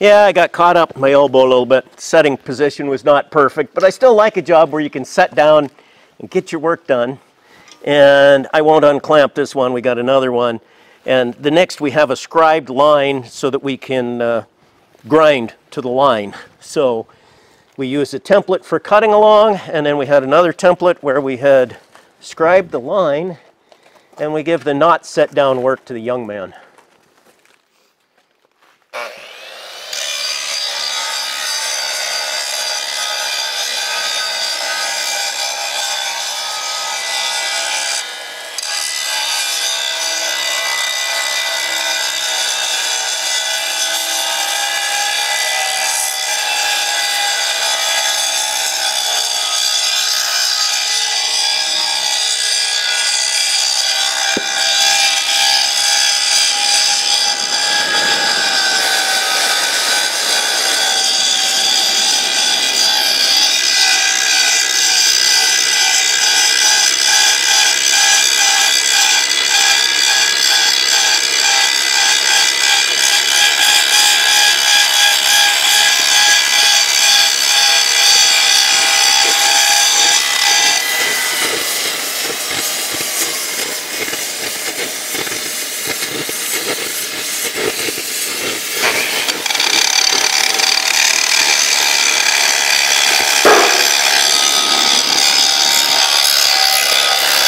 Yeah, I got caught up my elbow a little bit. Setting position was not perfect, but I still like a job where you can set down and get your work done. And I won't unclamp this one, we got another one. And the next we have a scribed line so that we can uh, grind to the line. So we used a template for cutting along, and then we had another template where we had scribed the line, and we give the not set down work to the young man.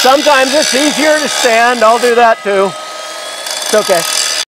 Sometimes it's easier to stand. I'll do that too. It's okay.